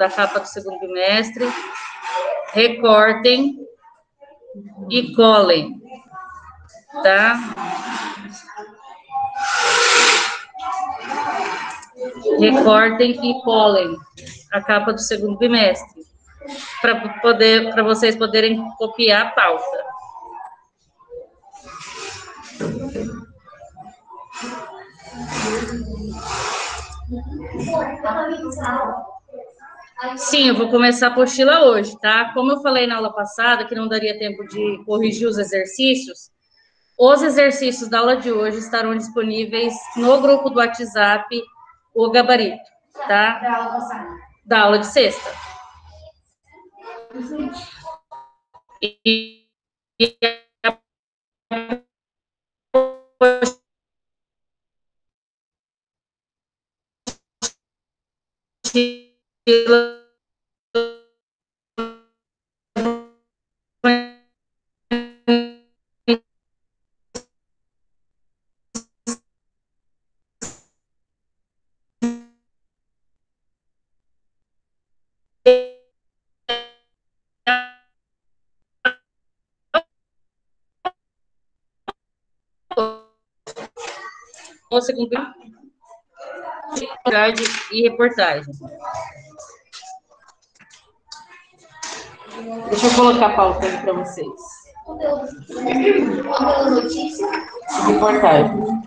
da capa do segundo bimestre, recortem e colem, tá? Recortem e colem a capa do segundo bimestre, para poder, para vocês poderem copiar a pauta. Sim, eu vou começar a apostila hoje, tá? Como eu falei na aula passada, que não daria tempo de corrigir os exercícios, os exercícios da aula de hoje estarão disponíveis no grupo do WhatsApp, o gabarito, tá? Da aula passada. Da aula de sexta. E, e Você cumpriu? e reportagem. Deixa eu colocar a pauta aí para vocês. Conteúdo notícia. Reportagem.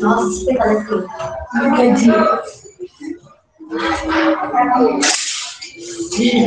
Nossa, que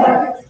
pedaço.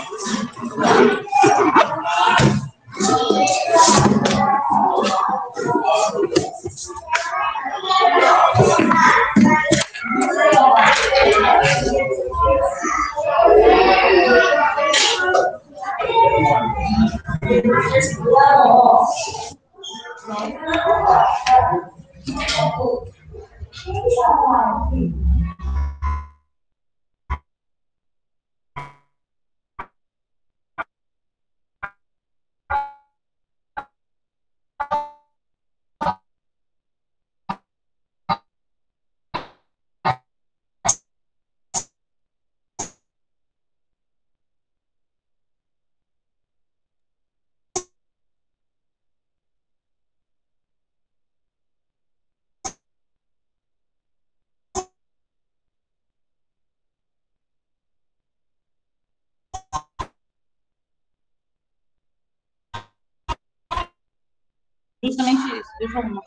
Justamente isso. Deixa eu arrumar.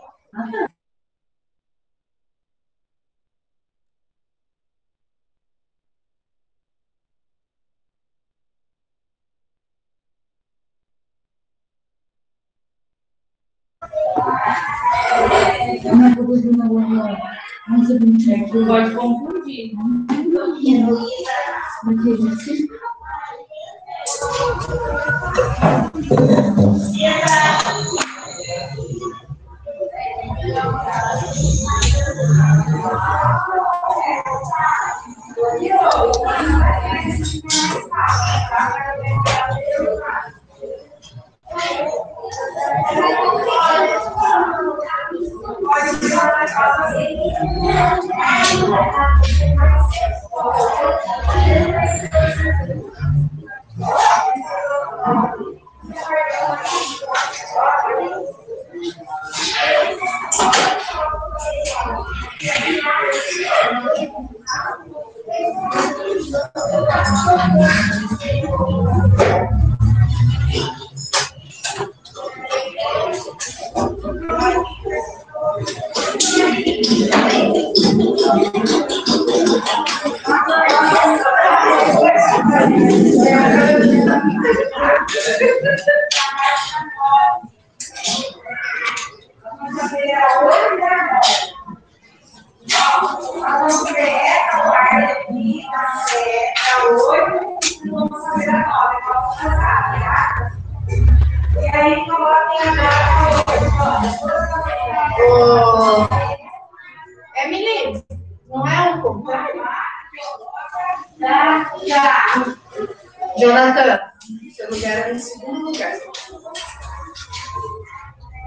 Pode confundir. Emily, não é um pouco. Já, já. Jonathan, seu lugar é no segundo lugar.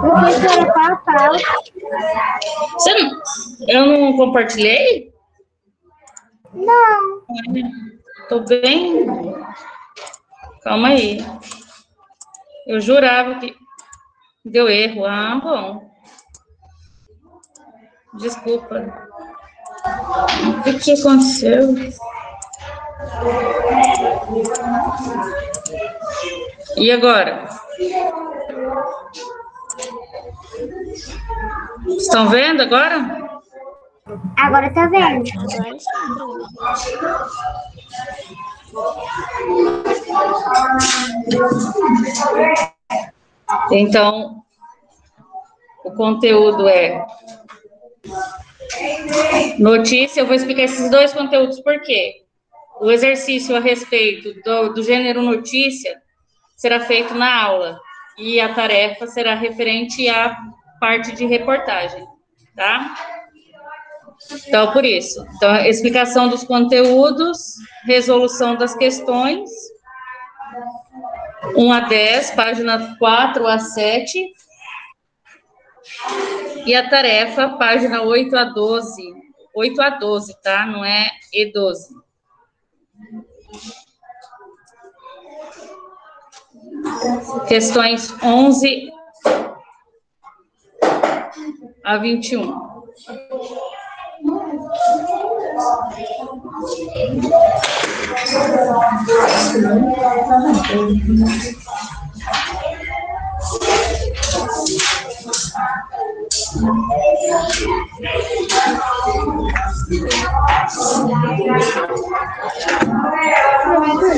Professora, qual? Você não, eu não compartilhei? Não. Tô bem. Calma aí. Eu jurava que deu erro. Ah, bom. Desculpa. O que, que aconteceu? E agora? Estão vendo agora? Agora tá vendo? Então, o conteúdo é notícia. Eu vou explicar esses dois conteúdos por quê. O exercício a respeito do, do gênero notícia será feito na aula e a tarefa será referente à parte de reportagem, tá? Então, por isso. Então, explicação dos conteúdos, resolução das questões, 1 a 10, página 4 a 7. E a tarefa, página 8 a 12. 8 a 12, tá? Não é E12. Questões 11 a 21.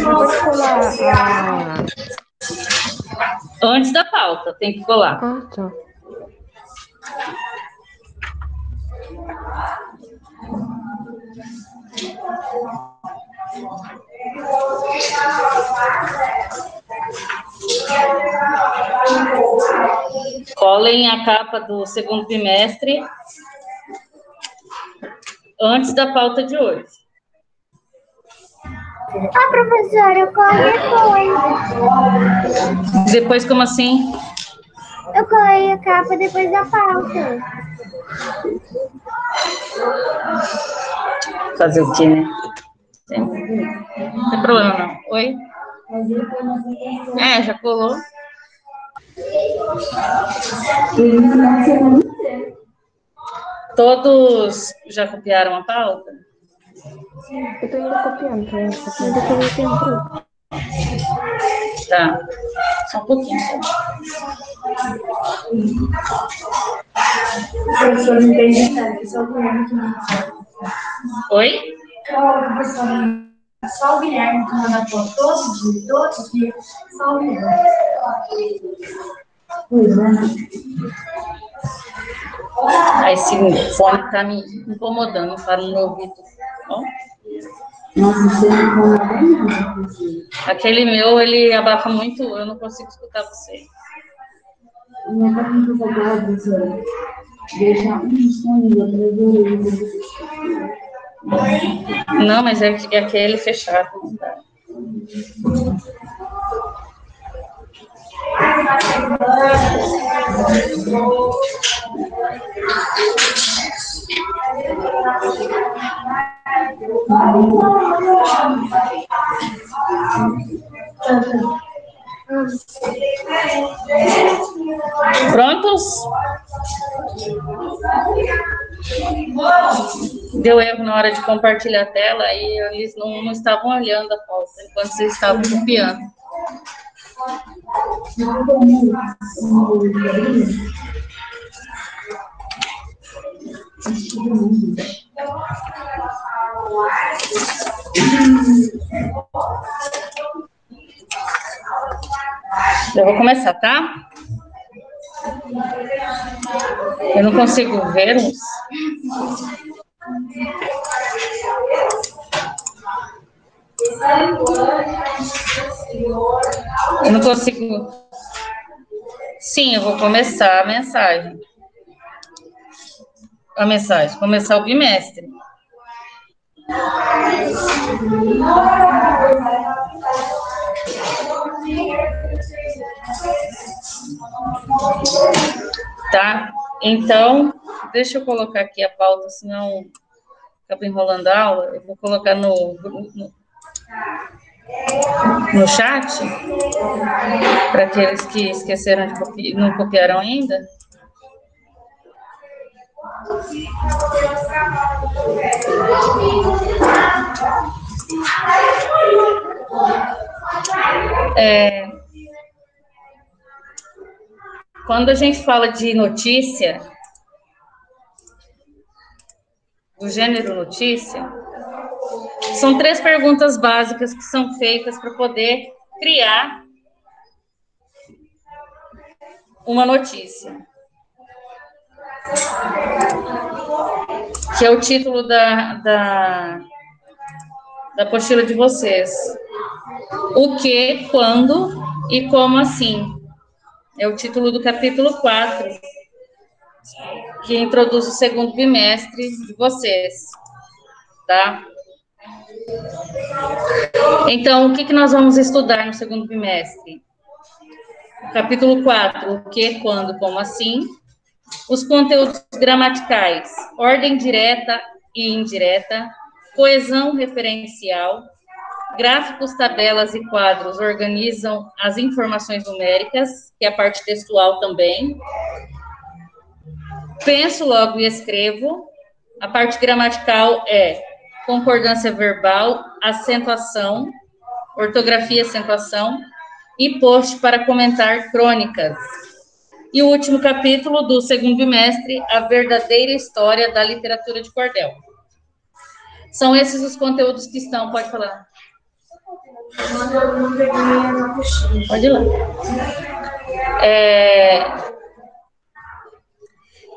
Pode colar a... Antes da pauta, tem que colar. Ah, tá. Colhem a capa do segundo bimestre antes da pauta de hoje. Ah, professora, eu colei depois. Depois, como assim? Eu colei a capa depois da pauta. Fazer o quê, né? Não tem problema, não. Oi? É, já colou. Todos já copiaram a pauta? Eu tô ainda copiando, tô ainda copiando. Depois eu tenho Tá. Só um pouquinho. Professor, não que só o Guilherme que manda. Oi? Só o Guilherme que manda foto todos os dias, todos os dias, só o Guilherme. Ah, esse fone tá me incomodando, para no meu ouvido. Ó. Nossa, você não. Aquele meu, ele abafa muito, eu não consigo escutar você. Minha pergunta agora, professora, deixar um fone atrás da orelha. Não, mas é, que- é aquele fechado. não dá. Prontos? Deu erro na hora de compartilhar a tela e eles não, não estavam olhando a pauta enquanto vocês estavam copiando. Eu vou começar, tá? Eu não consigo ver os. Eu não consigo. Sim, eu vou começar a mensagem. A mensagem, começar o bimestre. Tá? Então, deixa eu colocar aqui a pauta, senão acaba enrolando a aula. Eu vou colocar no, no, no chat, para aqueles que esqueceram de copiar, não copiaram ainda. É, quando a gente fala de notícia, do gênero notícia, são três perguntas básicas que são feitas para poder criar uma notícia. Que é o título da, da, da apostila de vocês. O que, quando e como assim? É o título do capítulo 4, que introduz o segundo bimestre de vocês, tá? Então, o que, que nós vamos estudar no segundo bimestre? Capítulo 4, o que, quando, como assim? Os conteúdos gramaticais, ordem direta e indireta, coesão referencial, gráficos, tabelas e quadros organizam as informações numéricas, que é a parte textual também. Penso, logo e escrevo. A parte gramatical é concordância verbal, acentuação, ortografia e acentuação, e post para comentar crônicas. E o último capítulo do segundo bimestre, a verdadeira história da literatura de cordel. São esses os conteúdos que estão, pode falar. Pode ir lá. É,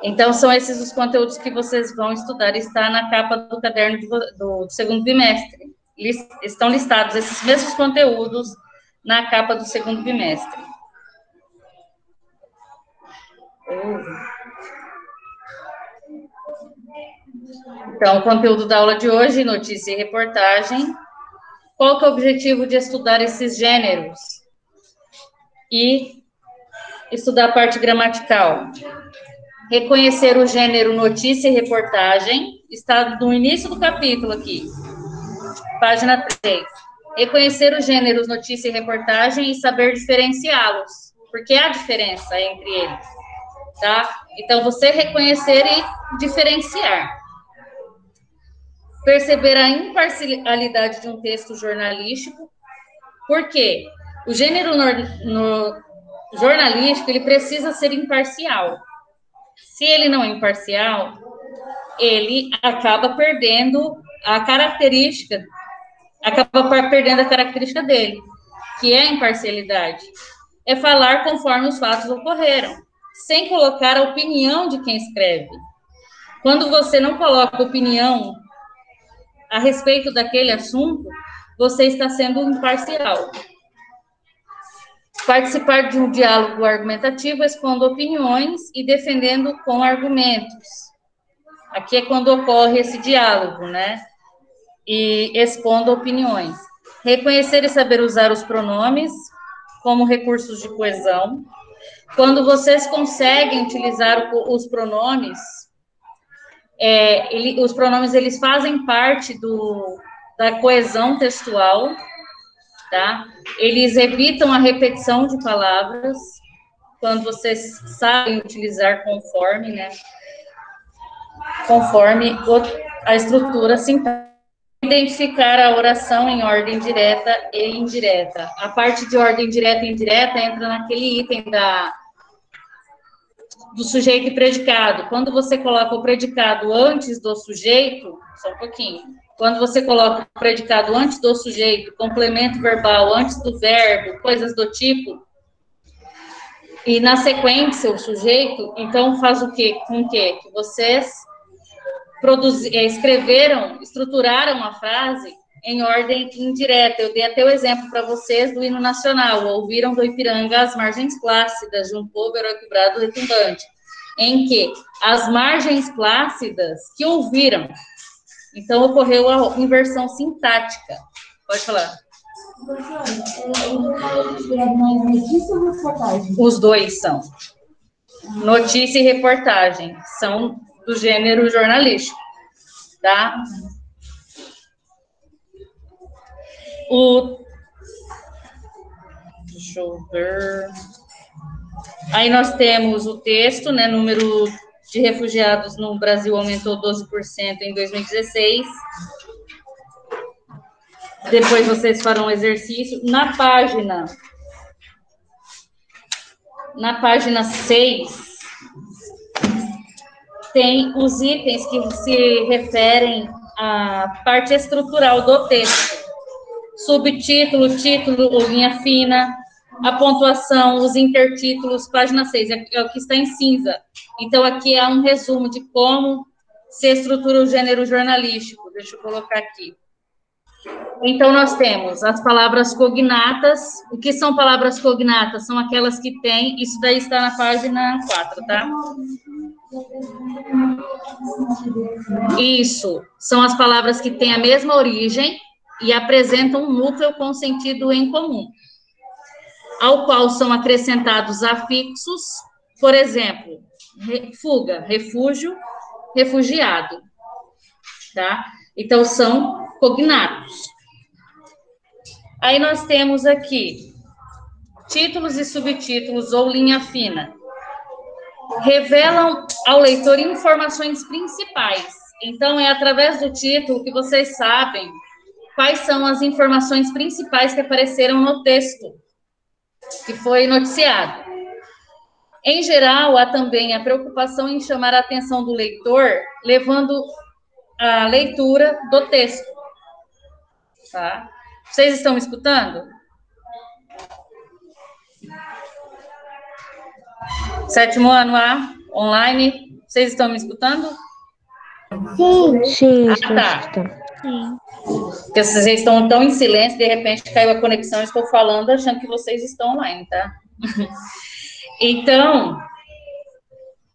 Então, são esses os conteúdos que vocês vão estudar. Está na capa do caderno do, do segundo bimestre. Lis- Estão listados esses mesmos conteúdos na capa do segundo bimestre. Então, o conteúdo da aula de hoje, notícia e reportagem. Qual é o objetivo de estudar esses gêneros? E estudar a parte gramatical. Reconhecer o gênero notícia e reportagem, está no início do capítulo aqui, página 3. reconhecer os gêneros notícia e reportagem e saber diferenciá-los, porque há diferença entre eles, tá? Então, você reconhecer e diferenciar. Perceber a imparcialidade de um texto jornalístico, porque o gênero no, no jornalístico, ele precisa ser imparcial. Se ele não é imparcial, ele acaba perdendo a característica, acaba perdendo a característica dele, que é a imparcialidade. É falar conforme os fatos ocorreram, sem colocar a opinião de quem escreve. Quando você não coloca opinião a respeito daquele assunto, você está sendo imparcial. Participar de um diálogo argumentativo expondo opiniões e defendendo com argumentos. Aqui é quando ocorre esse diálogo, né? E expondo opiniões. Reconhecer e saber usar os pronomes como recursos de coesão. Quando vocês conseguem utilizar os pronomes, é, ele, os pronomes eles fazem parte do, da coesão textual, tá? Eles evitam a repetição de palavras quando vocês sabem utilizar conforme, né? Conforme a estrutura sintática. Identificar a oração em ordem direta e indireta. A parte de ordem direta e indireta entra naquele item da, do sujeito e predicado. Quando você coloca o predicado antes do sujeito, só um pouquinho. Quando você coloca o predicado antes do sujeito, complemento verbal antes do verbo, coisas do tipo, e na sequência o sujeito, então faz o quê? Com quê? Que vocês produzir, escreveram, estruturaram a frase em ordem indireta. Eu dei até o exemplo para vocês do hino nacional. Ouviram do Ipiranga as margens plácidas de um povo herói quebrado retumbante. Em que as margens plácidas que ouviram então, ocorreu a inversão sintática. Pode falar. Os dois são. Notícia e reportagem são do gênero jornalístico, tá? O Deixa eu ver. Aí nós temos o texto, né, número de refugiados no Brasil aumentou 12% em 2016. Depois vocês farão um exercício. Na página, na página 6, tem os itens que se referem à parte estrutural do texto. Subtítulo, título, linha fina, a pontuação, os intertítulos, página 6, é, é o que está em cinza. Então, aqui é um resumo de como se estrutura o gênero jornalístico. Deixa eu colocar aqui. Então, nós temos as palavras cognatas. O que são palavras cognatas? São aquelas que têm. Isso daí está na página 4, tá? Isso. São as palavras que têm a mesma origem e apresentam um núcleo com sentido em comum ao qual são acrescentados afixos, por exemplo, fuga, refúgio, refugiado, tá? Então, são cognatos. Aí nós temos aqui títulos e subtítulos ou linha fina. Revelam ao leitor informações principais. Então, é através do título que vocês sabem quais são as informações principais que apareceram no texto que foi noticiado. Em geral, há também a preocupação em chamar a atenção do leitor, levando a leitura do texto. Tá? Vocês estão me escutando? Sétimo ano A, online. Vocês estão me escutando? Sim. Sim, ah, tá. Sim. Porque vocês estão tão em silêncio, de repente caiu a conexão, estou falando achando que vocês estão online, tá? então,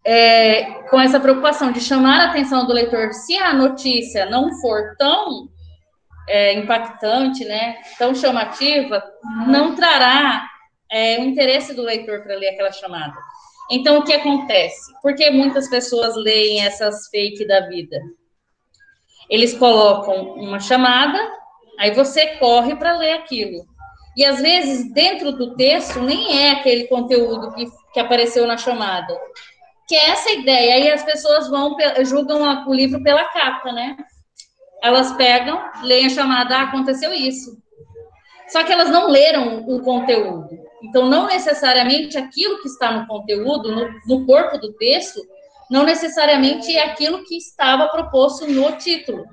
é, com essa preocupação de chamar a atenção do leitor, se a notícia não for tão é, impactante, né, tão chamativa, não trará é, o interesse do leitor para ler aquela chamada. Então, o que acontece? Por que muitas pessoas leem essas fake da vida? Eles colocam uma chamada Aí você corre para ler aquilo. E às vezes, dentro do texto, nem é aquele conteúdo que, que apareceu na chamada. Que é essa ideia. Aí as pessoas vão, julgam o livro pela capa, né? Elas pegam, leem a chamada, ah, aconteceu isso. Só que elas não leram o conteúdo. Então, não necessariamente aquilo que está no conteúdo, no, no corpo do texto, não necessariamente é aquilo que estava proposto no título.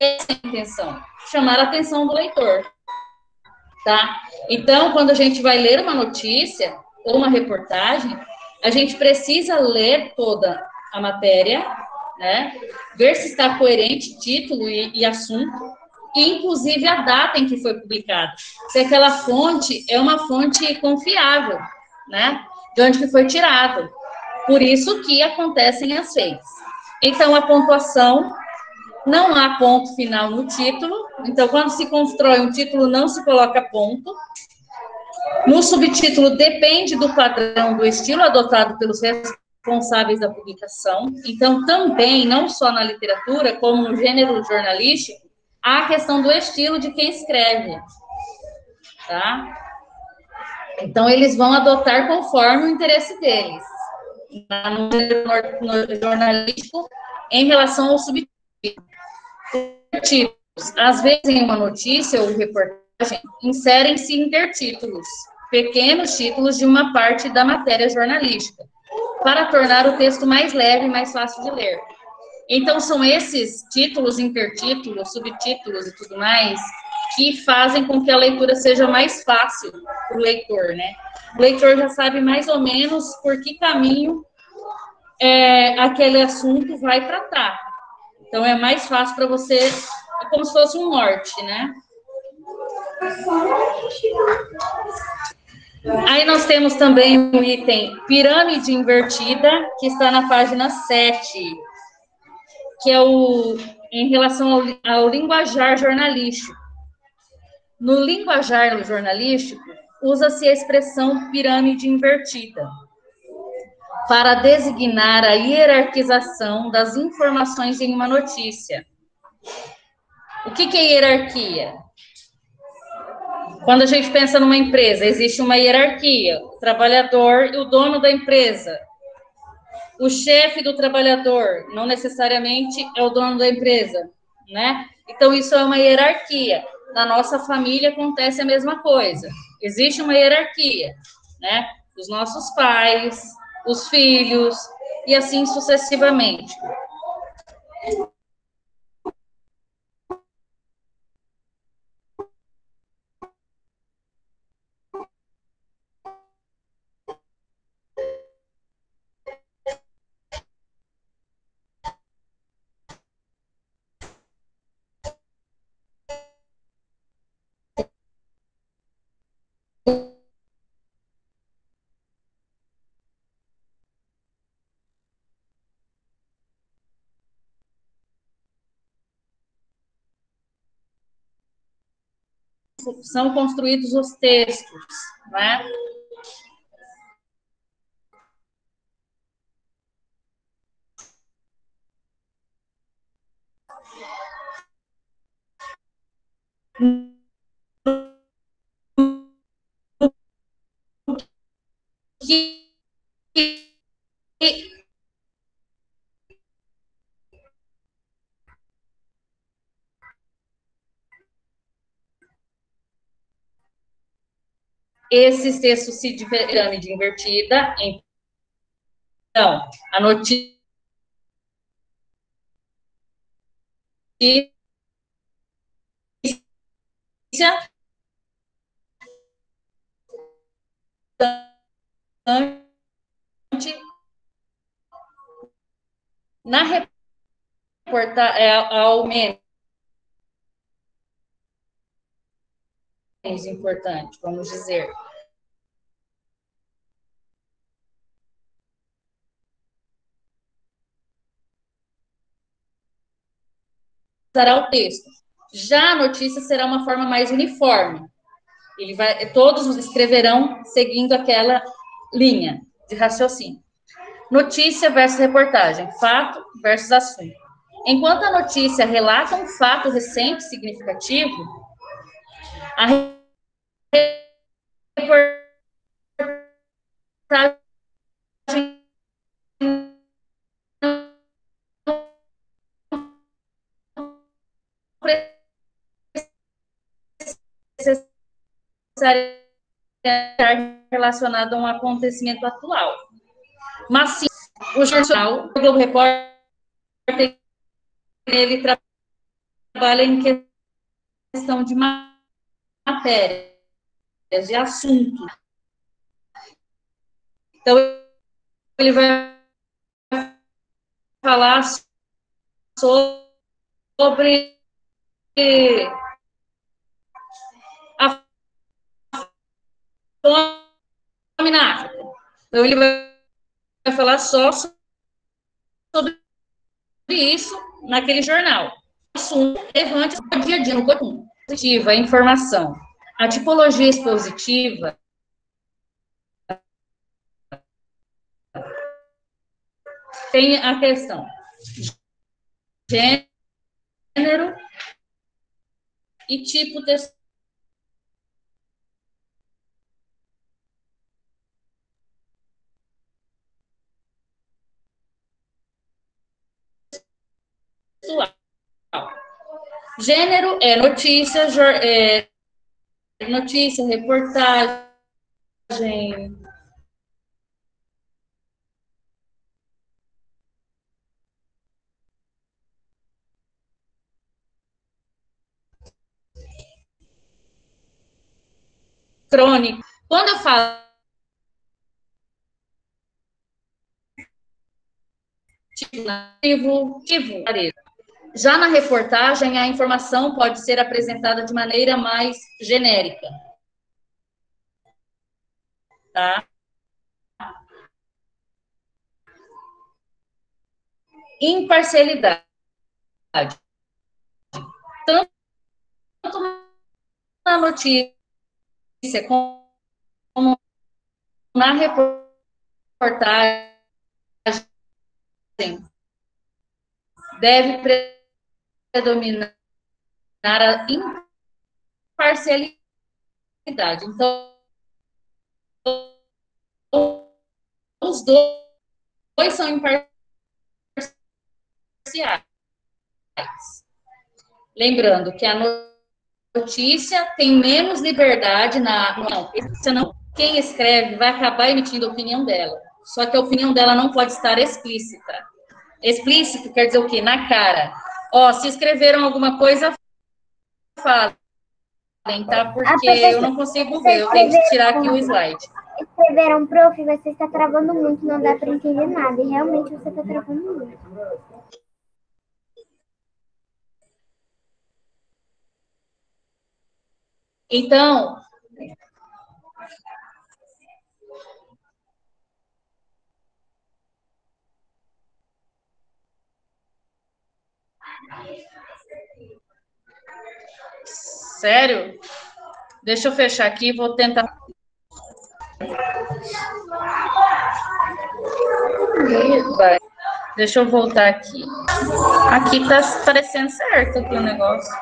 Essa é a intenção, chamar a atenção do leitor. Tá? Então, quando a gente vai ler uma notícia ou uma reportagem, a gente precisa ler toda a matéria, né? Ver se está coerente título e, e assunto, e inclusive a data em que foi publicado. Se aquela fonte é uma fonte confiável, né? De onde que foi tirado. Por isso que acontecem as fakes. Então, a pontuação, não há ponto final no título. Então, quando se constrói um título, não se coloca ponto. No subtítulo, depende do padrão do estilo adotado pelos responsáveis da publicação. Então, também, não só na literatura, como no gênero jornalístico, a questão do estilo de quem escreve. Tá? Então, eles vão adotar conforme o interesse deles no, no jornalístico em relação ao subtítulo. Às vezes, em uma notícia ou reportagem, inserem-se intertítulos, pequenos títulos de uma parte da matéria jornalística, para tornar o texto mais leve e mais fácil de ler. Então, são esses títulos, intertítulos, subtítulos e tudo mais que fazem com que a leitura seja mais fácil para o leitor, né? O leitor já sabe mais ou menos por que caminho é, aquele assunto vai tratar. Então, é mais fácil para você, é como se fosse um norte, né? Aí nós temos também o item pirâmide invertida, que está na página 7, que é o em relação ao, ao linguajar jornalístico. No linguajar jornalístico, usa-se a expressão pirâmide invertida para designar a hierarquização das informações em uma notícia. O que, que é hierarquia? Quando a gente pensa numa empresa, existe uma hierarquia: o trabalhador e o dono da empresa. O chefe do trabalhador não necessariamente é o dono da empresa, né? Então, isso é uma hierarquia. Na nossa família acontece a mesma coisa. Existe uma hierarquia, né? Os nossos pais, os filhos e assim sucessivamente. São construídos os textos, né? Esses textos se de pirâmide invertida. Então, a notícia na reportagem é, ao menos importante, vamos dizer. Será o texto. Já a notícia será uma forma mais uniforme. Ele vai, todos escreverão seguindo aquela linha de raciocínio. Notícia versus reportagem, fato versus assunto. Enquanto a notícia relata um fato recente significativo, a reportagem relacionado a um acontecimento atual. Mas sim, o jornal, o Globo Repórter, ele trabalha em questão de matéria, de assunto. Então, ele vai falar sobre a fome na África. Então, ele vai falar só sobre isso naquele jornal. Assunto relevante ao dia a dia no comum. Positiva, informação. A tipologia expositiva tem a questão gênero e tipo textual. Gênero é notícia, é notícia, reportagem, crônico. Quando eu falo tipo, tipo, já na reportagem, a informação pode ser apresentada de maneira mais genérica. Tá? Imparcialidade. Tanto na notícia como na reportagem deve predominar a imparcialidade. Então, os dois são imparciais. Lembrando que a notícia tem menos liberdade na. Não, senão quem escreve vai acabar emitindo a opinião dela. Só que a opinião dela não pode estar explícita. Explícito quer dizer o quê? Na cara. Ó, se escreveram alguma coisa, falem, tá? Porque eu não consigo ver, eu tenho que tirar aqui o slide. Escreveram, prof, você está travando muito, não dá para entender nada. E realmente você está travando muito. Então, Sério? Deixa eu fechar aqui, vou tentar. Deixa eu voltar aqui. Aqui tá parecendo certo aqui o negócio.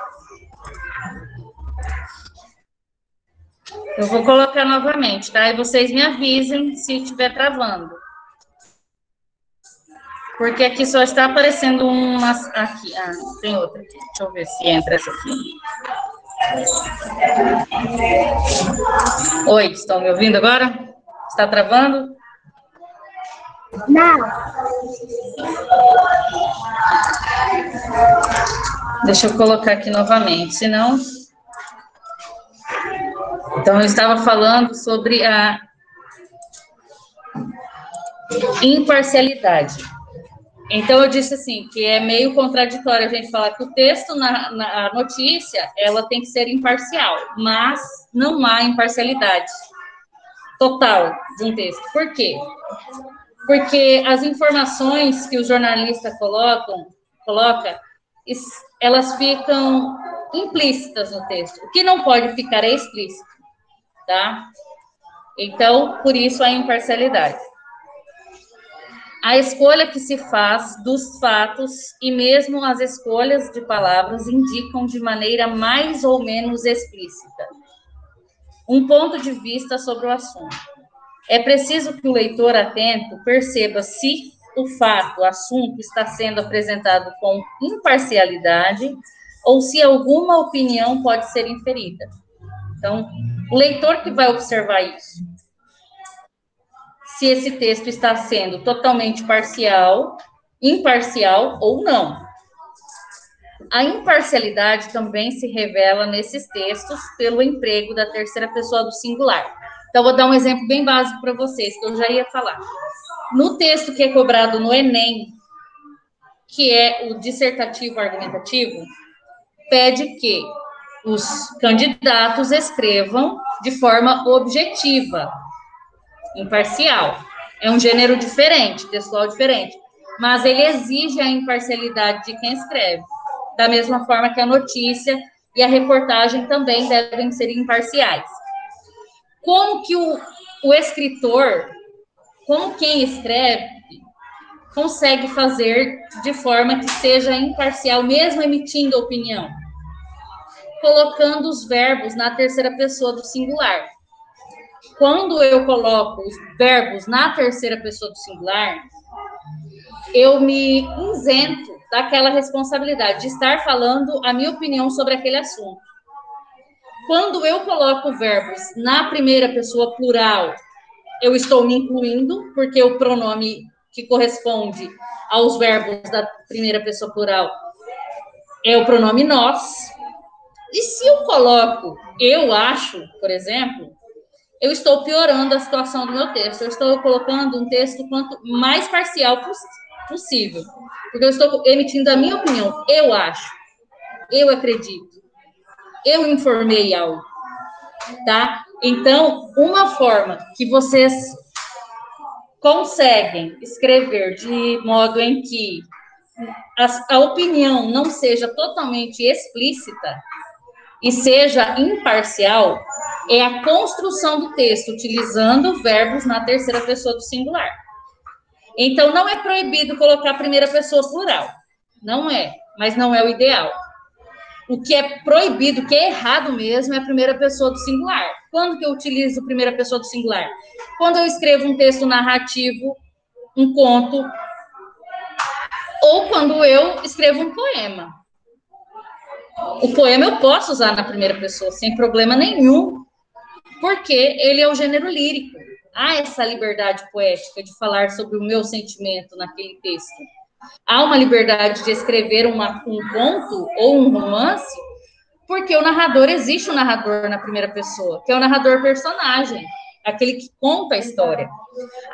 Eu vou colocar novamente, tá? E vocês me avisem se estiver travando. Porque aqui só está aparecendo uma. Aqui, ah, tem outra aqui. Deixa eu ver se entra essa aqui. Oi, estão me ouvindo agora? Está travando? Não. Deixa eu colocar aqui novamente, senão. Então, eu estava falando sobre a imparcialidade. Então, eu disse assim, que é meio contraditório a gente falar que o texto na, na notícia, ela tem que ser imparcial, mas não há imparcialidade total de um texto. Por quê? Porque as informações que o jornalista colocam, coloca, elas ficam implícitas no texto. O que não pode ficar é explícito, tá? Então, por isso a imparcialidade. A escolha que se faz dos fatos e mesmo as escolhas de palavras indicam de maneira mais ou menos explícita um ponto de vista sobre o assunto. É preciso que o leitor atento perceba se o fato, o assunto está sendo apresentado com imparcialidade ou se alguma opinião pode ser inferida. Então, o leitor que vai observar isso. Se esse texto está sendo totalmente parcial, imparcial ou não. A imparcialidade também se revela nesses textos pelo emprego da terceira pessoa do singular. Então, vou dar um exemplo bem básico para vocês, que eu já ia falar. No texto que é cobrado no Enem, que é o dissertativo argumentativo, pede que os candidatos escrevam de forma objetiva, imparcial. É um gênero diferente, textual diferente, mas ele exige a imparcialidade de quem escreve, da mesma forma que a notícia e a reportagem também devem ser imparciais. Como que o, o escritor, como quem escreve, consegue fazer de forma que seja imparcial, mesmo emitindo opinião? colocando os verbos na terceira pessoa do singular. Quando eu coloco os verbos na terceira pessoa do singular, eu me isento daquela responsabilidade de estar falando a minha opinião sobre aquele assunto. Quando eu coloco verbos na primeira pessoa plural, eu estou me incluindo, porque o pronome que corresponde aos verbos da primeira pessoa plural é o pronome nós. E se eu coloco eu acho, por exemplo, eu estou piorando a situação do meu texto. Eu estou colocando um texto quanto mais parcial possível. Porque eu estou emitindo a minha opinião. Eu acho. Eu acredito. Eu informei algo. Tá? Então, uma forma que vocês conseguem escrever de modo em que a, a opinião não seja totalmente explícita e seja imparcial é a construção do texto utilizando verbos na terceira pessoa do singular. Então, não é proibido colocar a primeira pessoa plural. Não é, mas não é o ideal. O que é proibido, o que é errado mesmo, é a primeira pessoa do singular. Quando que eu utilizo a primeira pessoa do singular? Quando eu escrevo um texto narrativo, um conto, ou quando eu escrevo um poema. O poema eu posso usar na primeira pessoa sem problema nenhum, porque ele é o gênero lírico. Há essa liberdade poética de falar sobre o meu sentimento naquele texto. Há uma liberdade de escrever uma, um conto ou um romance, porque o narrador existe um narrador na primeira pessoa, que é o narrador personagem, aquele que conta a história.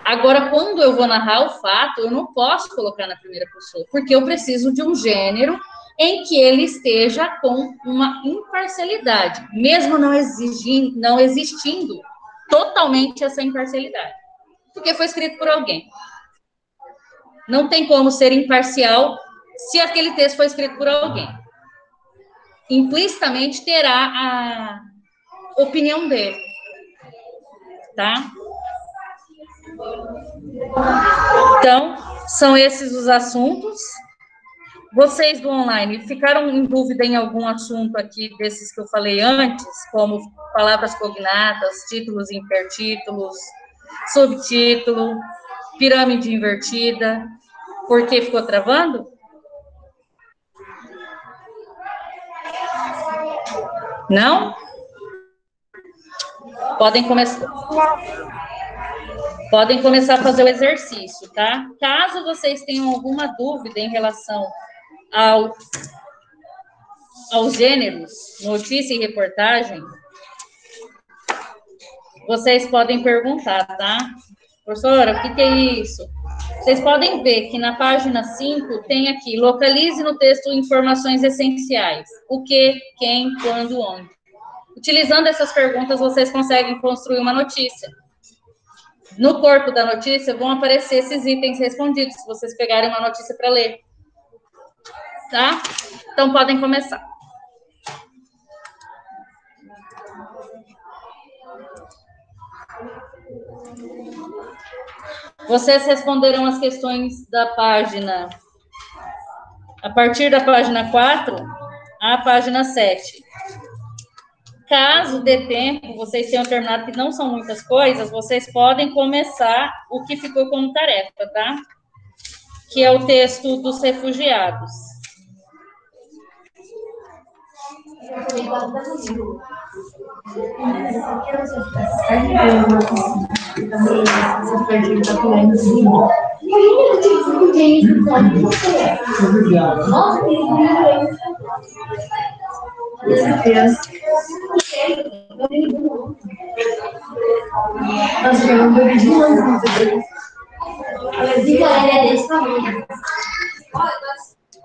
Agora, quando eu vou narrar o fato, eu não posso colocar na primeira pessoa, porque eu preciso de um gênero em que ele esteja com uma imparcialidade, mesmo não, exigindo, não existindo totalmente essa imparcialidade, porque foi escrito por alguém. Não tem como ser imparcial se aquele texto foi escrito por alguém. Implicitamente terá a opinião dele, tá? Então, são esses os assuntos. Vocês do online ficaram em dúvida em algum assunto aqui desses que eu falei antes, como palavras cognatas, títulos hipertítulos, subtítulo, pirâmide invertida? Por que ficou travando? Não? Podem começar. Podem começar a fazer o exercício, tá? Caso vocês tenham alguma dúvida em relação ao, aos gêneros, notícia e reportagem, vocês podem perguntar, tá? Professora, o que, que é isso? Vocês podem ver que na página 5 tem aqui, localize no texto informações essenciais. O que, quem, quando, onde. Utilizando essas perguntas, vocês conseguem construir uma notícia. No corpo da notícia vão aparecer esses itens respondidos, se vocês pegarem uma notícia para ler tá? Então podem começar. Vocês responderam as questões da página. A partir da página 4 à página 7. Caso dê tempo, vocês tenham terminado, que não são muitas coisas, vocês podem começar o que ficou como tarefa, tá? Que é o texto dos refugiados. Nós um bebê de um ano muito bem. A dele é desse tamanho.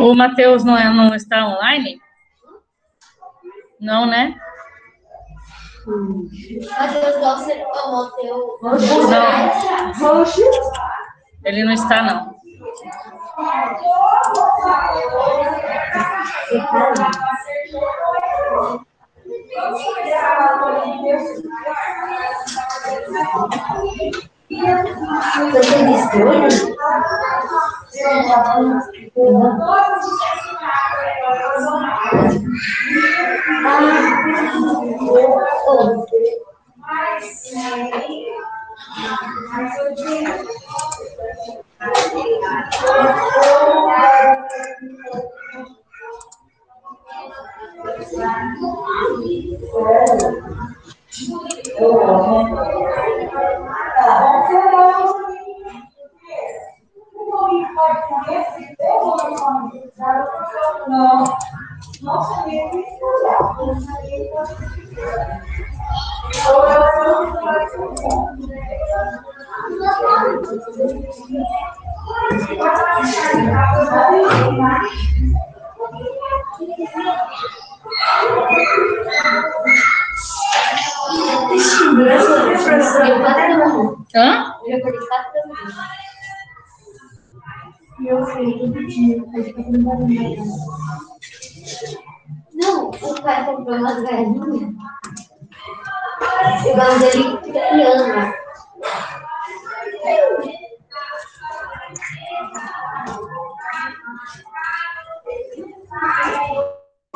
O Matheus não, é, não está online? Não, né? Teu. Não. Ele não está, não. Você disse hoje? Hã? Eu Hã? Meu filho Não, o pai comprou umas galinhas. Igual dele é italiano. Thank.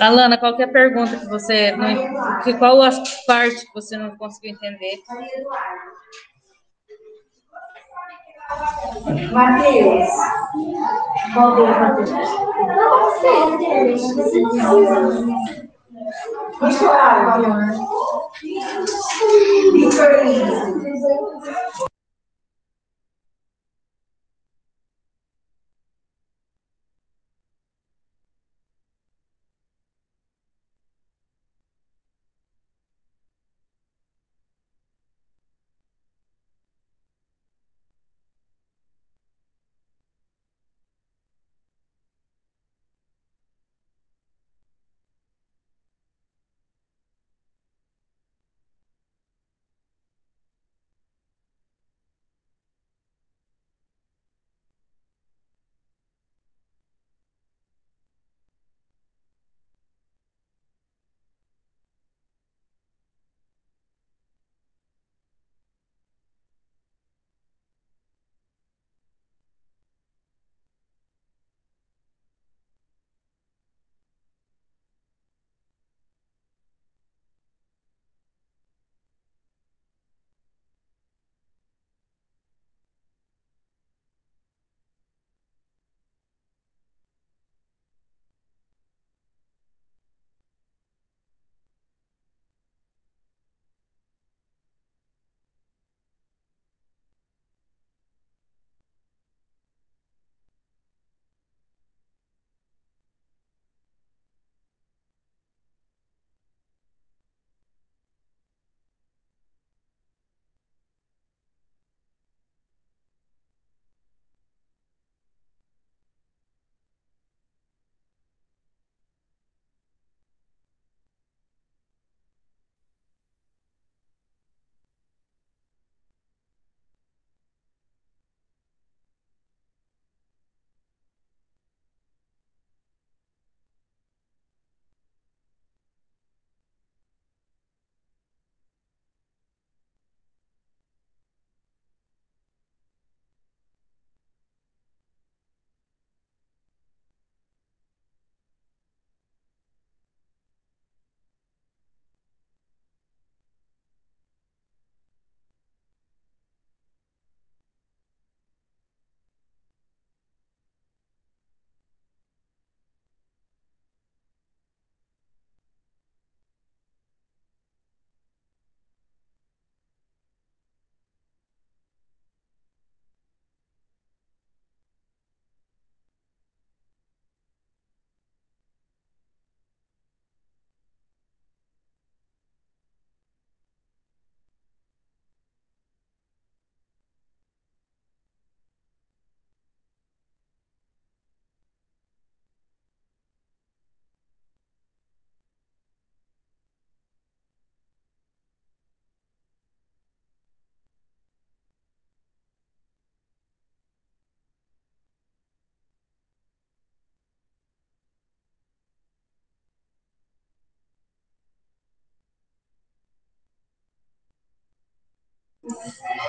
Alana, qualquer pergunta que você não, que qual a parte que você não conseguiu entender? Matheus. Qual deu, Matheus? Não sei. Vitorino.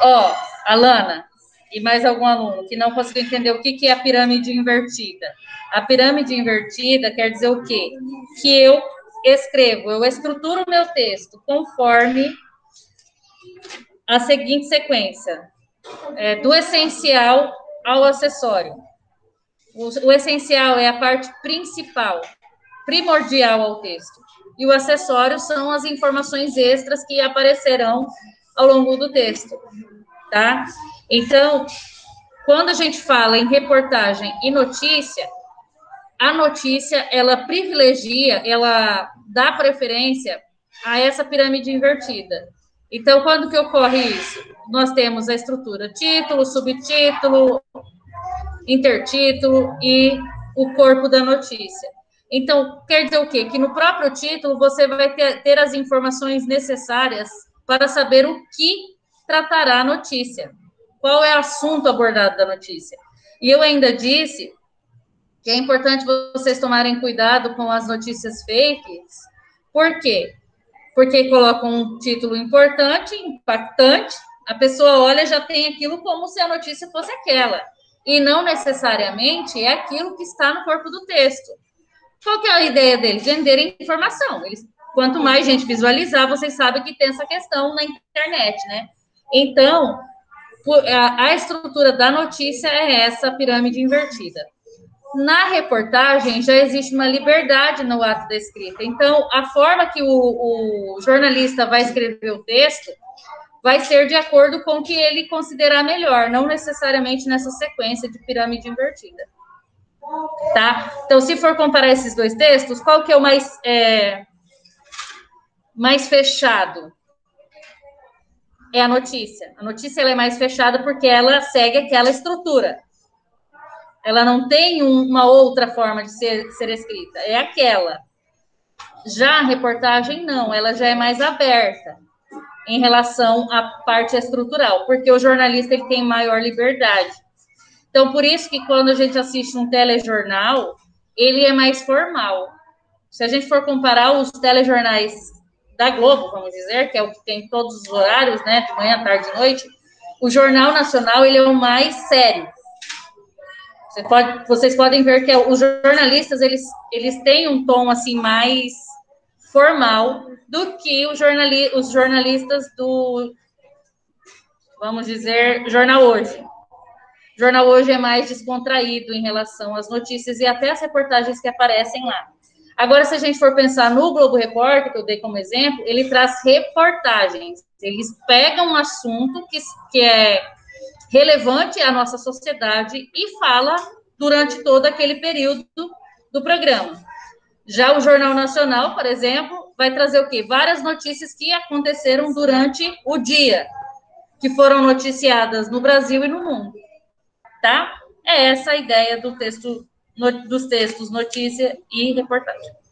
Ó, Alana, e mais algum aluno que não conseguiu entender o que, que é a pirâmide invertida. A pirâmide invertida quer dizer o quê? Que eu escrevo, eu estruturo o meu texto conforme a seguinte sequência: é, do essencial ao acessório. O, o essencial é a parte principal, primordial ao texto. E o acessório são as informações extras que aparecerão ao longo do texto, tá? Então, quando a gente fala em reportagem e notícia, a notícia ela privilegia, ela dá preferência a essa pirâmide invertida. Então, quando que ocorre isso? Nós temos a estrutura título, subtítulo, intertítulo e o corpo da notícia. Então, quer dizer o quê? Que no próprio título você vai ter, ter as informações necessárias para saber o que tratará a notícia, qual é o assunto abordado da notícia. E eu ainda disse que é importante vocês tomarem cuidado com as notícias fakes, por quê? Porque colocam um título importante, impactante, a pessoa olha já tem aquilo como se a notícia fosse aquela, e não necessariamente é aquilo que está no corpo do texto. Qual que é a ideia deles? Venderem informação. Eles, quanto mais gente visualizar, vocês sabem que tem essa questão na internet, né? Então, a estrutura da notícia é essa pirâmide invertida. Na reportagem, já existe uma liberdade no ato da escrita. Então, a forma que o, o jornalista vai escrever o texto vai ser de acordo com o que ele considerar melhor, não necessariamente nessa sequência de pirâmide invertida. Tá? Então, se for comparar esses dois textos, qual que é o mais, é, mais fechado? É a notícia. A notícia é mais fechada porque ela segue aquela estrutura. Ela não tem uma outra forma de ser, ser escrita, é aquela. Já a reportagem, não, ela já é mais aberta em relação à parte estrutural, porque o jornalista ele tem maior liberdade. Então, por isso que quando a gente assiste um telejornal, ele é mais formal. Se a gente for comparar os telejornais da Globo, vamos dizer, que é o que tem todos os horários, né, de manhã, tarde e noite, o Jornal Nacional ele é o mais sério. Você pode, vocês podem ver que os jornalistas eles, eles têm um tom assim mais formal do que os, jornali, os jornalistas do, vamos dizer, Jornal Hoje. O Jornal Hoje é mais descontraído em relação às notícias e até as reportagens que aparecem lá. Agora, se a gente for pensar no Globo Repórter, que eu dei como exemplo, ele traz reportagens. Eles pegam um assunto que, que é relevante à nossa sociedade e fala durante todo aquele período do programa. Já o Jornal Nacional, por exemplo, vai trazer o quê? Várias notícias que aconteceram durante o dia, que foram noticiadas no Brasil e no mundo. Tá? É essa a ideia do texto, dos textos notícia e reportagem.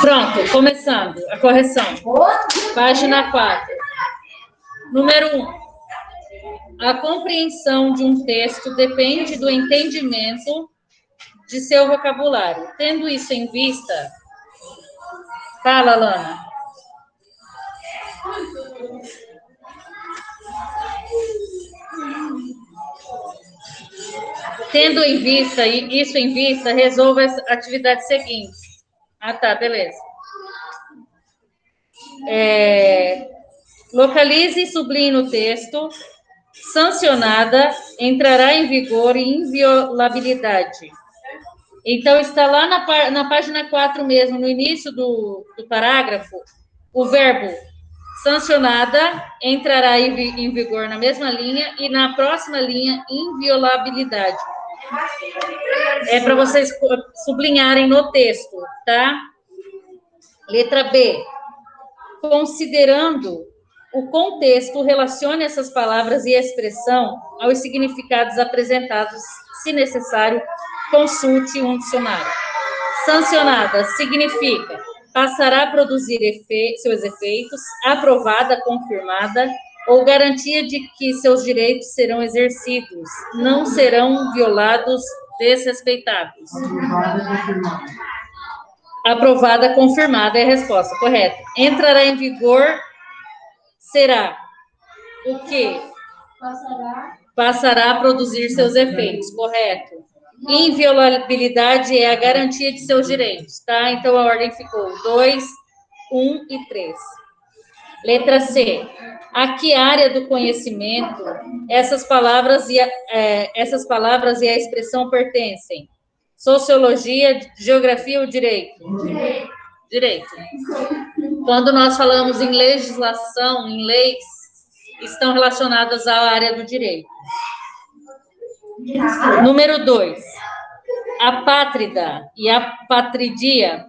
Pronto, começando a correção. Página 4. Número 1. Um, a compreensão de um texto depende do entendimento de seu vocabulário. Tendo isso em vista, fala, Lana. Tendo em vista isso em vista, resolva a atividade seguinte. Ah, tá, beleza. É, localize e sublinhe no texto sancionada entrará em vigor e inviolabilidade. Então, está lá na, na página 4 mesmo, no início do, do parágrafo, o verbo sancionada entrará em, em vigor na mesma linha e na próxima linha, inviolabilidade. É para vocês sublinharem no texto, tá? Letra B. Considerando o contexto relacione essas palavras e expressão aos significados apresentados. Se necessário, consulte um dicionário. Sancionada significa passará a produzir efe seus efeitos, aprovada, confirmada, ou garantia de que seus direitos serão exercidos, não serão violados, desrespeitados. Aprovada, confirmada é a resposta correta. Entrará em vigor será o que? Passará. Passará a produzir seus efeitos, correto. Inviolabilidade é a garantia de seus direitos, tá? Então a ordem ficou 2, 1 e 3. Letra C. A que área do conhecimento essas palavras e a, é, essas palavras e a expressão pertencem? Sociologia, geografia ou direito? Direito. Direito. Quando nós falamos em legislação, em leis, estão relacionadas à área do direito. Número dois, a pátrida e a patridia,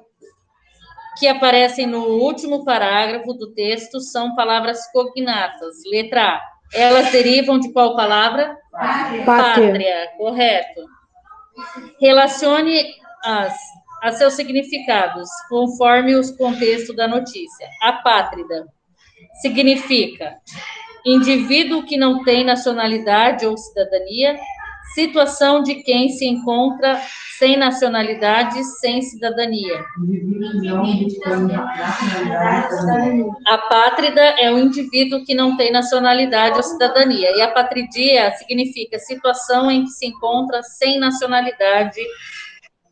que aparecem no último parágrafo do texto, são palavras cognatas. Letra A. Elas derivam de qual palavra? Pátria. Pátria, correto. Relacione as a seus significados, conforme os contextos da notícia. Apátrida significa indivíduo que não tem nacionalidade ou cidadania, situação de quem se encontra sem nacionalidade, sem cidadania. Apátrida é o indivíduo que não tem nacionalidade ou cidadania, e apatridia significa situação em que se encontra sem nacionalidade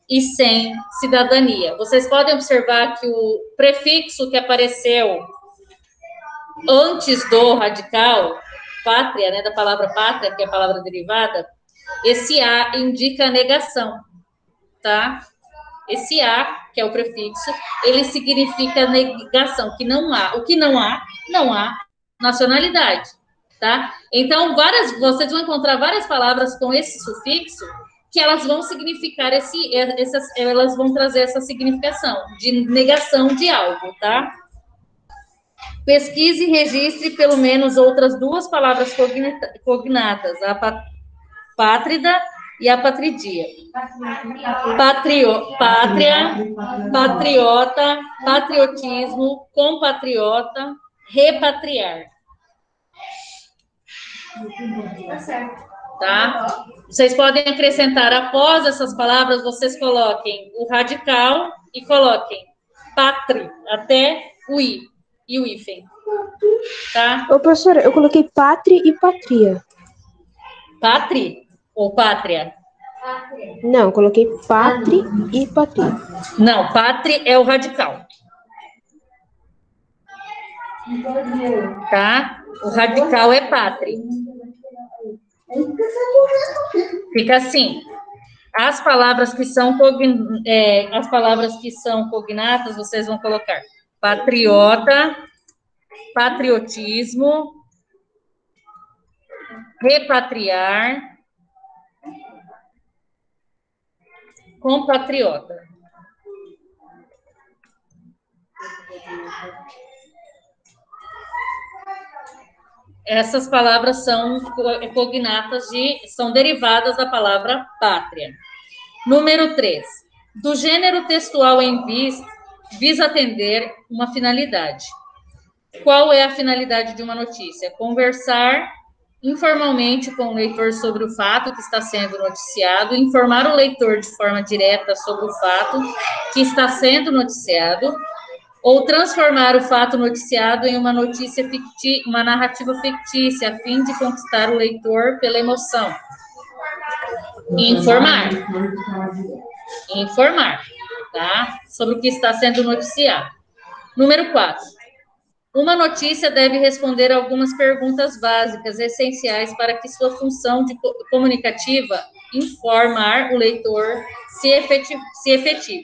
e sem cidadania. Vocês podem observar que o prefixo que apareceu antes do radical, pátria, né, da palavra pátria, que é a palavra derivada, esse A indica negação, tá? Esse A, que é o prefixo, ele significa negação, que não há. O que não há, não há nacionalidade, tá? Então, várias, vocês vão encontrar várias palavras com esse sufixo que elas vão significar esse, essas, elas vão trazer essa significação de negação de algo, tá? Pesquise e registre pelo menos outras duas palavras cognatas, a pátrida e a patridia. Patrio, pátria, patriota, patriotismo, compatriota, repatriar. Tá certo tá? Vocês podem acrescentar após essas palavras, vocês coloquem o radical e coloquem patri até o i e o hífen. Tá? Ô, professora, eu coloquei patri e patria. Patri ou pátria? Não, coloquei patri e patria. Não, patri é o radical. Tá? O radical é patri. Fica assim. As palavras que são é, as palavras que são cognatas, vocês vão colocar patriota, patriotismo, repatriar, compatriota. essas palavras são cognatas de, são derivadas da palavra pátria. Número 3. Do gênero textual em vista, visa atender uma finalidade. Qual é a finalidade de uma notícia? Conversar informalmente com o leitor sobre o fato que está sendo noticiado, informar o leitor de forma direta sobre o fato que está sendo noticiado, ou transformar o fato noticiado em uma notícia fictícia, uma narrativa fictícia, a fim de conquistar o leitor pela emoção. Informar. Informar, tá? Sobre o que está sendo noticiado. Número 4. Uma notícia deve responder algumas perguntas básicas, essenciais para que sua função de comunicativa informar o leitor se efetive. Se efetive.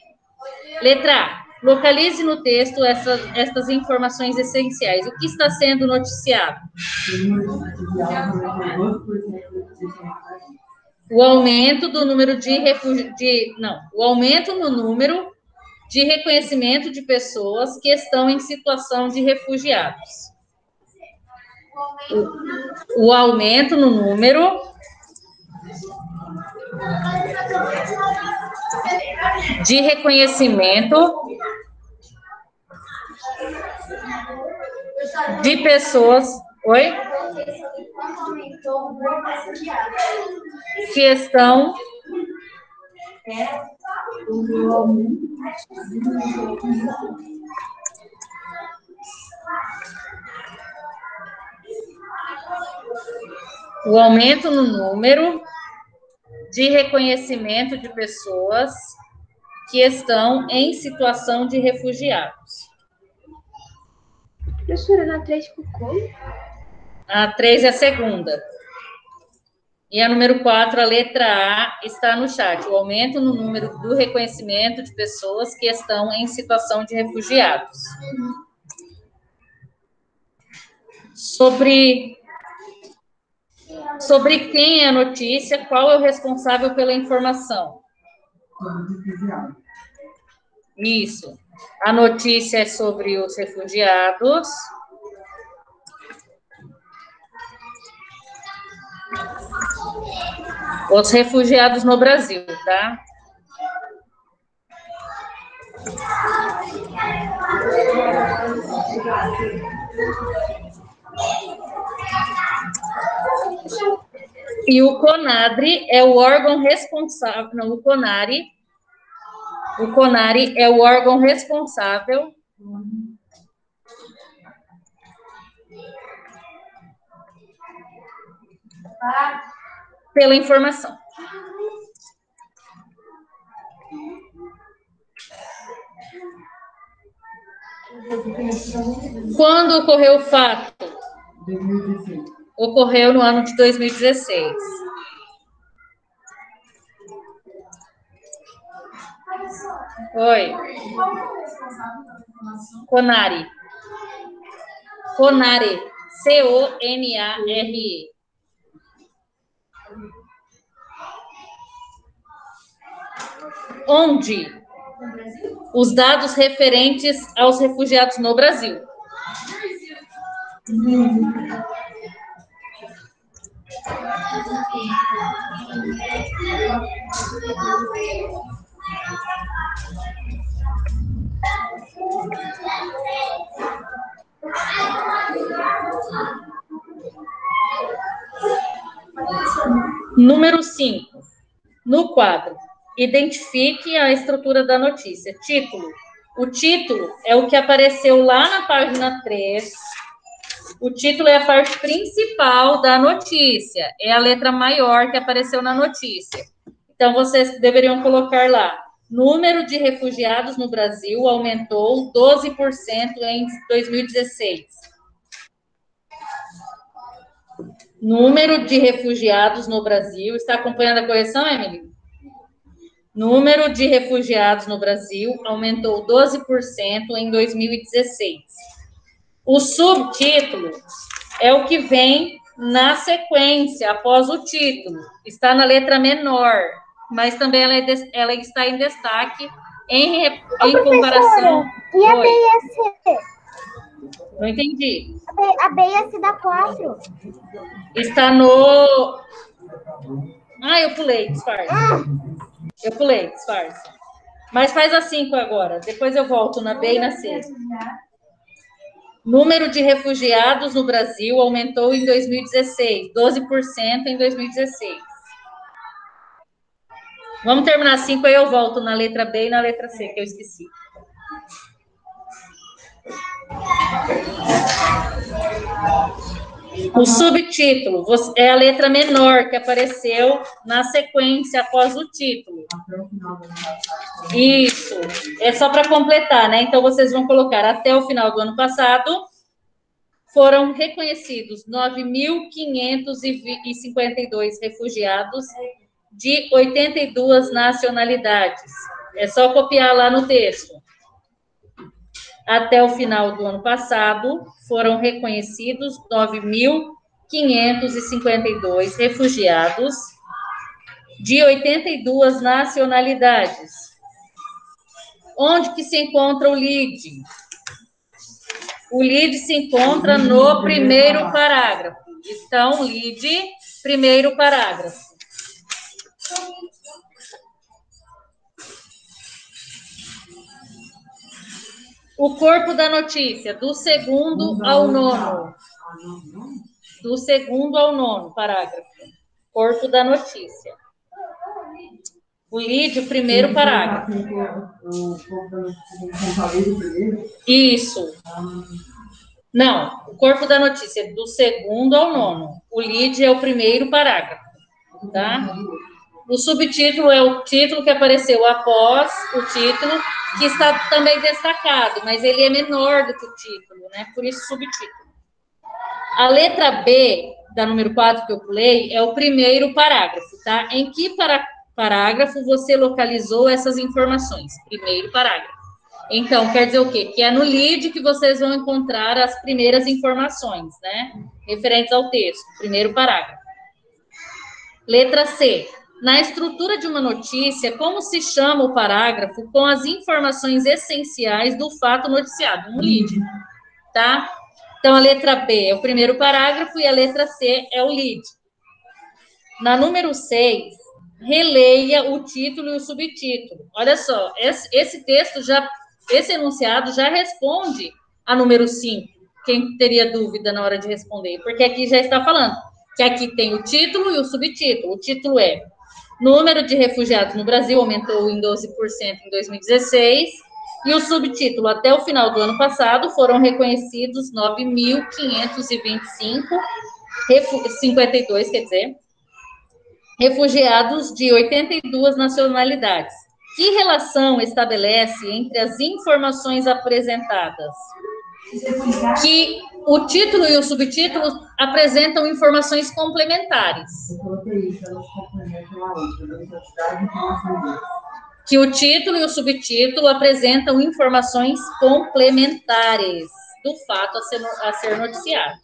Letra A. Localize no texto essas, estas informações essenciais. O que está sendo noticiado? O aumento do número de refugiados. Não, o aumento no número de reconhecimento de pessoas que estão em situação de refugiados. O, o aumento no número de reconhecimento de pessoas. Oi? Que estão o aumento no número de reconhecimento de pessoas que estão em situação de refugiados. Professora, na 3 ficou? A 3 é a segunda. E a número 4, a letra A, está no chat. O aumento no número do reconhecimento de pessoas que estão em situação de refugiados. Sobre, sobre quem é a notícia, qual é o responsável pela informação? Isso. A notícia é sobre os refugiados. Os refugiados no Brasil, tá? E o CONADRE é o órgão responsável, não, o CONARE, o CONARE é o órgão responsável pela informação. Quando ocorreu o fato? 2016. Ocorreu no ano de 2016. Oi. Conari. Conari. C-O-N-A-R-E. Onde os dados referentes aos refugiados no Brasil. Número 5. No quadro Identifique a estrutura da notícia. Título. O título é o que apareceu lá na página 3. O título é a parte principal da notícia. É a letra maior que apareceu na notícia. Então, vocês deveriam colocar lá. Número de refugiados no Brasil aumentou 12% em 2016. Número de refugiados no Brasil. Está acompanhando a correção, Emily? Número de refugiados no Brasil aumentou 12% em 2016. O subtítulo é o que vem na sequência, após o título. Está na letra menor, mas também ela, é ela está em destaque em, em comparação. E a B a C? Não entendi. A B, a B e a C dá 4. Está no. Ah, eu pulei, disfarce. Ah. Eu pulei, disfarce. Mas faz a 5 agora. Depois eu volto na B e na C. Número de refugiados no Brasil aumentou em 2016, 12% em 2016. Vamos terminar 5, aí eu volto na letra B e na letra C, que eu esqueci. O subtítulo é a letra menor que apareceu na sequência após o título. Isso. É só para completar, né? Então vocês vão colocar até o final do ano passado foram reconhecidos 9.552 refugiados de 82 nacionalidades. É só copiar lá no texto. Até o final do ano passado, foram reconhecidos 9.552 refugiados de 82 nacionalidades. Onde que se encontra o LID? O LID se encontra no primeiro parágrafo. Então, LID, primeiro parágrafo. O corpo da notícia, do segundo ao nono. Do segundo ao nono parágrafo. Corpo da notícia. O lead, o primeiro parágrafo. Isso. Não, o corpo da notícia, do segundo ao nono. O lead é o primeiro parágrafo. Tá? O subtítulo é o título que apareceu após o título, que está também destacado, mas ele é menor do que o título, né? Por isso, subtítulo. A letra B, da número 4 que eu pulei, é o primeiro parágrafo, tá? Em que para, parágrafo você localizou essas informações? Primeiro parágrafo. Então, quer dizer o quê? Que é no lead que vocês vão encontrar as primeiras informações, né? Referentes ao texto, primeiro parágrafo. Letra C. Na estrutura de uma notícia, como se chama o parágrafo com as informações essenciais do fato noticiado? Um lead, tá? Então, a letra B é o primeiro parágrafo e a letra C é o lead. Na número 6, releia o título e o subtítulo. Olha só, esse, esse texto já, esse enunciado já responde a número 5. Quem teria dúvida na hora de responder? Porque aqui já está falando que aqui tem o título e o subtítulo. O título é Número de refugiados no Brasil aumentou em 12% em 2016. E o subtítulo, até o final do ano passado, foram reconhecidos 9.525, 52, quer dizer, refugiados de 82 nacionalidades. Que relação estabelece entre as informações apresentadas? Que o título e o subtítulo apresentam informações complementares. Que o título e o subtítulo apresentam informações complementares do fato a ser, a ser noticiado.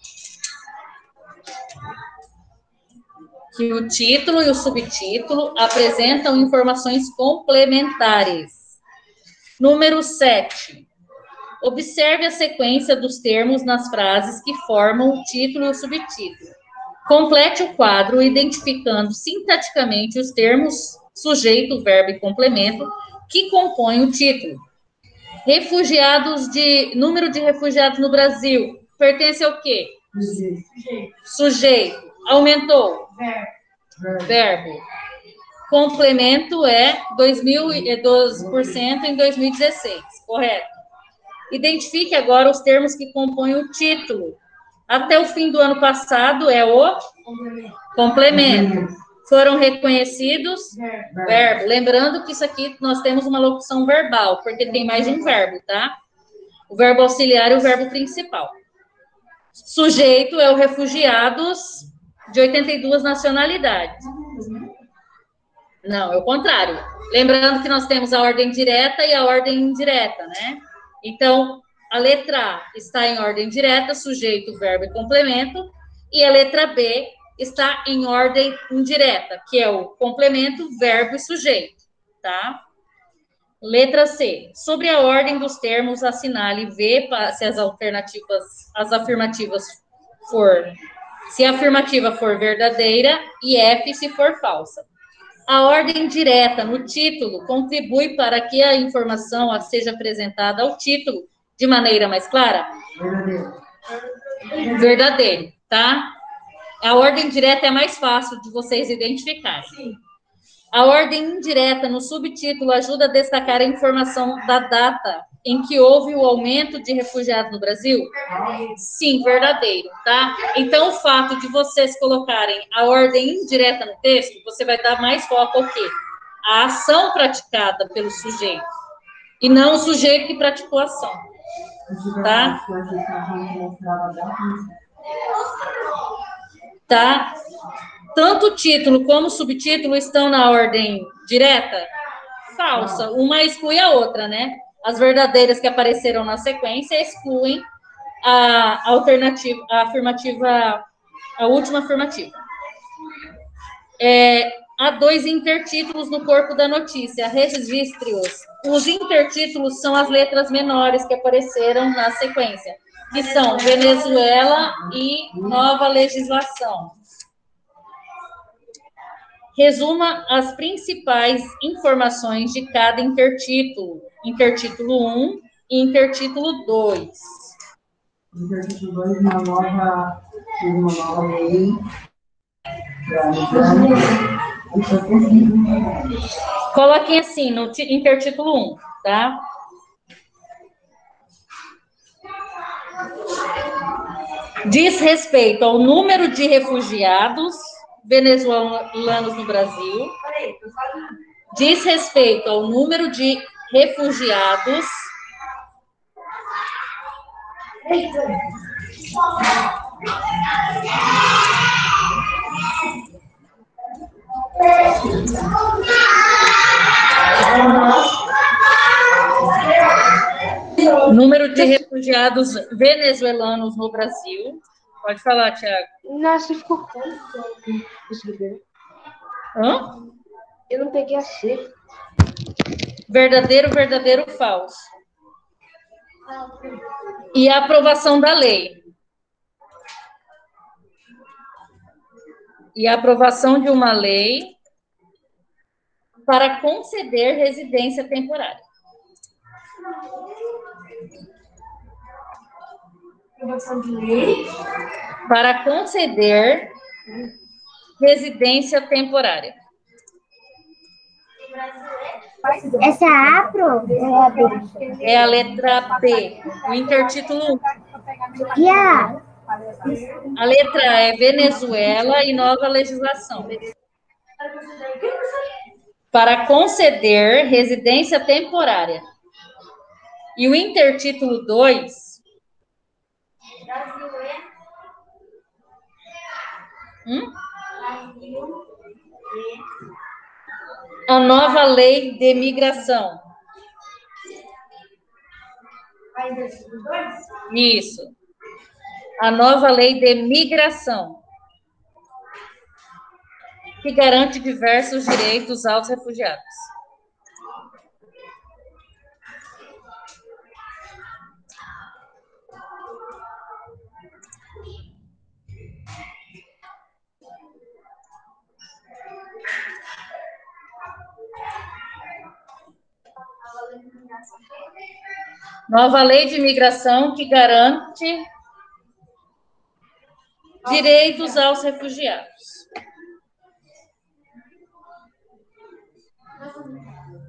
Que o título e o subtítulo apresentam informações complementares. Número 7 Observe a sequência dos termos nas frases que formam o título e o subtítulo. Complete o quadro identificando sintaticamente os termos sujeito, verbo e complemento que compõem o título. Refugiados de número de refugiados no Brasil pertence ao quê? Sujeito. Sujeito. Aumentou. Verbo. Verbo. Complemento é 12% em 2016, correto? Identifique agora os termos que compõem o título. Até o fim do ano passado é o complemento. complemento. Foram reconhecidos verbo. verbo. Lembrando que isso aqui nós temos uma locução verbal, porque tem mais de um verbo, tá? O verbo auxiliar e o verbo principal. Sujeito é o refugiados de 82 nacionalidades. Não, é o contrário. Lembrando que nós temos a ordem direta e a ordem indireta, né? Então, a letra A está em ordem direta, sujeito, verbo e complemento, e a letra B está em ordem indireta, que é o complemento, verbo e sujeito, tá? Letra C. Sobre a ordem dos termos, assinale V se as alternativas, as afirmativas for, se a afirmativa for verdadeira e F se for falsa. A ordem direta no título contribui para que a informação seja apresentada ao título de maneira mais clara? Verdadeiro. Verdadeiro, tá? A ordem direta é mais fácil de vocês identificarem. Sim. A ordem indireta no subtítulo ajuda a destacar a informação da data em que houve o aumento de refugiados no Brasil? Sim, verdadeiro, tá? Então, o fato de vocês colocarem a ordem indireta no texto, você vai dar mais foco ao quê? A ação praticada pelo sujeito, e não o sujeito que praticou a ação. Tá? Tá? Tanto o título como o subtítulo estão na ordem direta? Falsa. Uma exclui a outra, né? As verdadeiras que apareceram na sequência excluem a alternativa, a afirmativa, a última afirmativa. É, há dois intertítulos no corpo da notícia. Registre-os. Os intertítulos são as letras menores que apareceram na sequência, que são Venezuela e nova legislação. Resuma as principais informações de cada intertítulo. Intertítulo 1 e intertítulo 2. Intertítulo 2, uma nova, uma nova lei. Coloquem assim no intertítulo 1, tá? Diz respeito ao número de refugiados venezuelanos no Brasil. Diz respeito ao número de refugiados número de refugiados venezuelanos no Brasil. Pode falar, Tiago. Nossa, ficou quanto. Hã? Eu não peguei a C. Verdadeiro, verdadeiro, falso. E a aprovação da lei. E a aprovação de uma lei para conceder residência temporária. Aprovação de lei. Para conceder residência temporária. Essa é a A, pro? É a B. É a letra B, o intertítulo 1. E a A? Letra é Venezuela e nova legislação. Para conceder residência temporária. E o intertítulo 2. Hum? A nova lei de migração. Isso. A nova lei de migração. Que garante diversos direitos aos refugiados. Nova lei de imigração que garante direitos aos refugiados.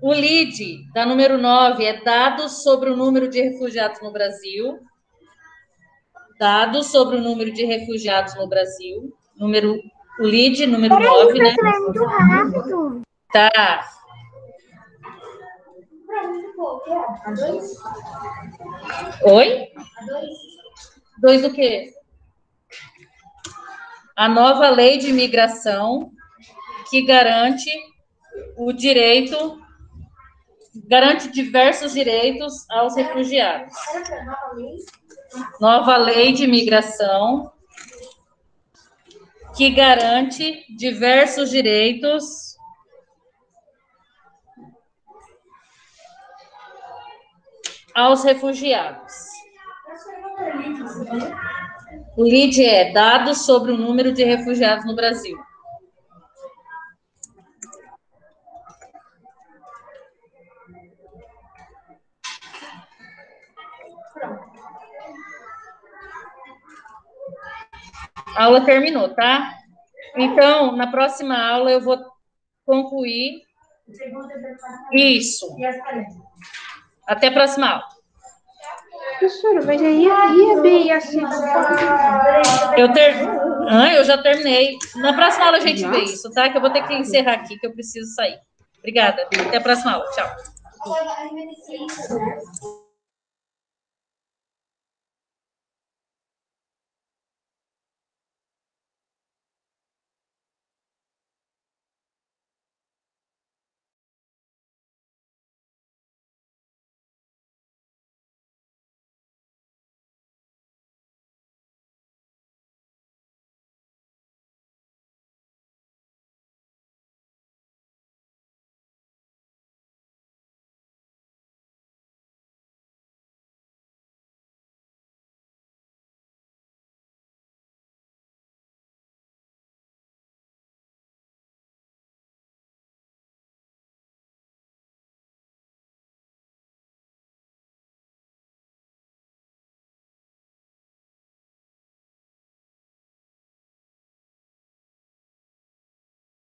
O LID, da número 9, é dados sobre o número de refugiados no Brasil. Dados sobre o número de refugiados no Brasil. Número, o LID, número 9, né? Você vai muito rápido. Tá. A dois? Oi? A dois? Dois do quê? A nova lei de imigração que garante o direito, garante diversos direitos aos refugiados. Nova lei de imigração que garante diversos direitos aos refugiados. O LID é dados sobre o número de refugiados no Brasil. A aula terminou, tá? Então, na próxima aula eu vou concluir isso. Até a próxima aula. Professora, mas aí e a B e a C? Eu, ter... ah, eu já terminei. Na próxima aula a gente vê isso, tá? Que eu vou ter que encerrar aqui, que eu preciso sair. Obrigada. Até a próxima aula. Tchau.